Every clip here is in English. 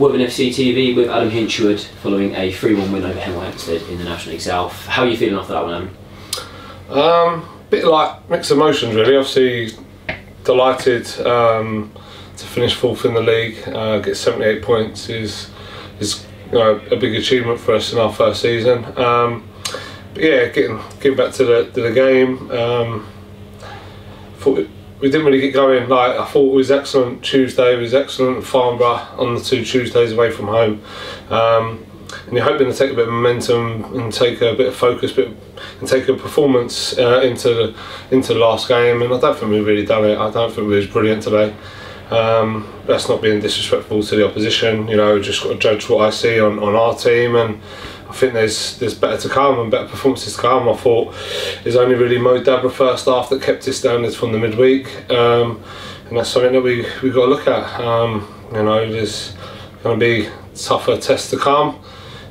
Worthing FC TV with Adam Hinshelwood following a 3 1 win over Hemel Hempstead in the National League South. How are you feeling after that one, Adam? Um, bit like mixed emotions, really. Obviously, delighted um, to finish fourth in the league, uh, get 78 points is is you know, a big achievement for us in our first season. Um, but yeah, getting getting back to the to the game. Um, thought we didn't really get going. Like I thought it was excellent Tuesday. It was excellent Farnborough on the two Tuesdays away from home. Um, and you're hoping to take a bit of momentum and take a bit of focus, bit and take a performance uh, into the into the last game. And I don't think we've really done it. I don't think we was brilliant today. Um, that's not being disrespectful to the opposition. You know, just got to judge what I see on, on our team, and I think there's there's better to come and better performances to come. I thought it's only really Mo Dabra first half that kept his standards from the midweek, um, and that's something that we we got to look at. Um, you know, there's going to be tougher tests to come.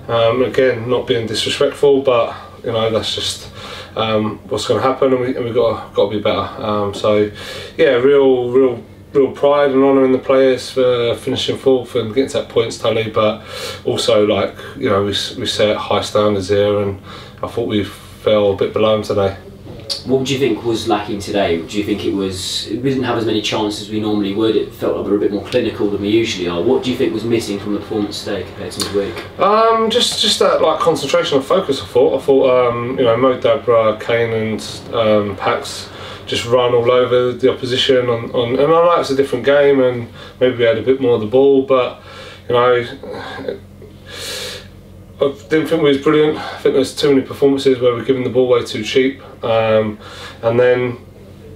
Um, again, not being disrespectful, but you know that's just um, what's going to happen, and we and we got got to be better. Um, so, yeah, real real real pride and honour in the players for finishing fourth and getting to that points tally, but also like you know we, we set high standards here, and I thought we fell a bit below them today. What would you think was lacking today? Do you think it was we didn't have as many chances as we normally would? It felt like we were a bit more clinical than we usually are. What do you think was missing from the performance today compared to midweek? Um, just just that like concentration and focus. I thought. I thought um, you know Mo Dabra, Kane, and um, Pax just run all over the opposition on, on and I know it's a different game and maybe we had a bit more of the ball but you know I didn't think we was brilliant. I think there's too many performances where we're giving the ball away too cheap um, and then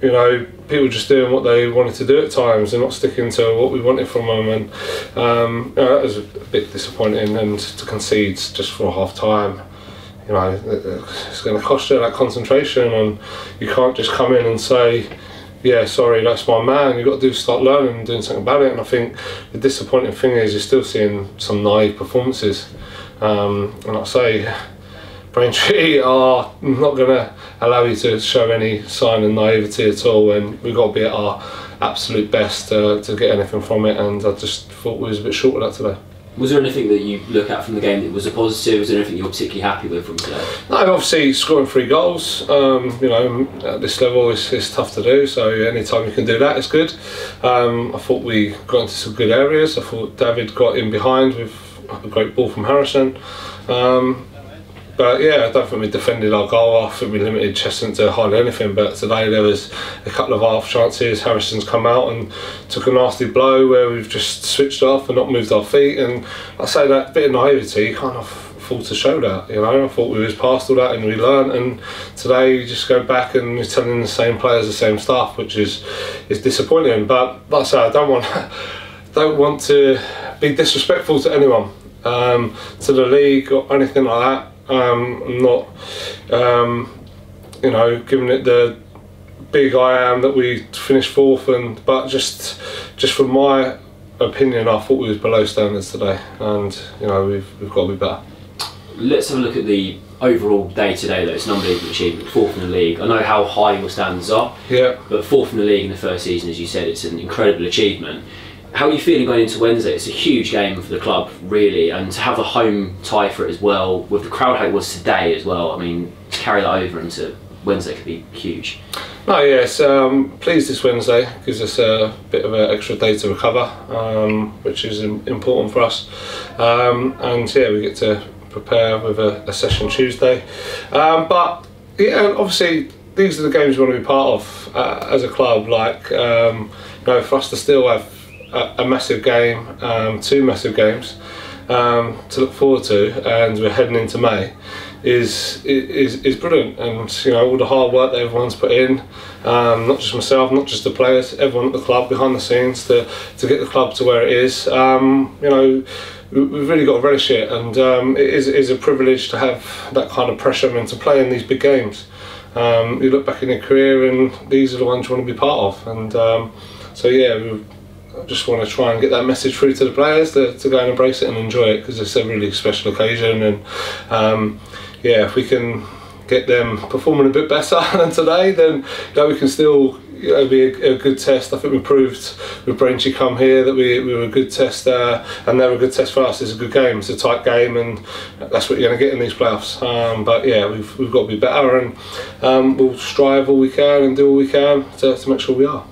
you know people just doing what they wanted to do at times and not sticking to what we wanted from them and um, you know, that was a bit disappointing and to concede just for half time you know, it's going to cost you that concentration, and you can't just come in and say, "Yeah, sorry, that's my man." You've got to do start learning and doing something about it. And I think the disappointing thing is you're still seeing some naive performances, um, and I say. Braintree are not going to allow you to show any sign of naivety at all, and we've got to be at our absolute best uh, to get anything from it. And I just thought we was a bit short of that today. Was there anything that you look at from the game that was a positive? Was there anything you're particularly happy with from today? No, obviously scoring three goals. Um, you know, at this level, is tough to do. So anytime you can do that, it's good. Um, I thought we got into some good areas. I thought David got in behind with a great ball from Harrison. Um, but yeah, I don't think we defended our goal. I think we limited Chesham to hardly anything. But today there was a couple of half chances. Harrison's come out and took a nasty blow where we've just switched off and not moved our feet. And I say that bit of naivety kind of fall to show that. You know, I thought we was past all that and we learned. And today you just go back and you're telling the same players the same stuff, which is is disappointing. But like I say, I don't want don't want to be disrespectful to anyone, um, to the league or anything like that um, I'm not, um, you know, giving it the big I am that we finished fourth, and but just just from my opinion, I thought we was below standards today, and you know we've we've got to be better. Let's have a look at the overall day today. Though it's an unbelievable achievement, fourth in the league. I know how high your standards are, yeah, but fourth in the league in the first season, as you said, it's an incredible achievement. How are you feeling going into Wednesday? It's a huge game for the club, really, and to have a home tie for it as well, with the crowd how it was today as well. I mean, to carry that over into Wednesday could be huge. No, yes, um, pleased this Wednesday gives us a bit of an extra day to recover, um, which is important for us. Um, and yeah, we get to prepare with a, a session Tuesday. Um, but yeah, obviously these are the games we want to be part of uh, as a club. Like, um, you know, for us to still have a, a massive game, um, two massive games um, to look forward to, and we're heading into May. Is, is is brilliant, and you know all the hard work that everyone's put in, um, not just myself, not just the players, everyone at the club behind the scenes to to get the club to where it is. Um, you know, we've really got to relish it, and um, it is, is a privilege to have that kind of pressure and to play in these big games. Um, you look back in your career, and these are the ones you want to be part of, and um, so yeah, I just want to try and get that message through to the players to, to go and embrace it and enjoy it because it's a really special occasion and um, yeah if we can get them performing a bit better than today then you know, we can still it'll be a, a, good test. I think we proved with Braintree come here that we, we were a good test there, and they're a good test for us. It's a good game. It's a tight game, and that's what you're going to get in these playoffs. Um, but yeah, we've, we've got to be better, and um, we'll strive all we can and do all we can to, to make sure we are.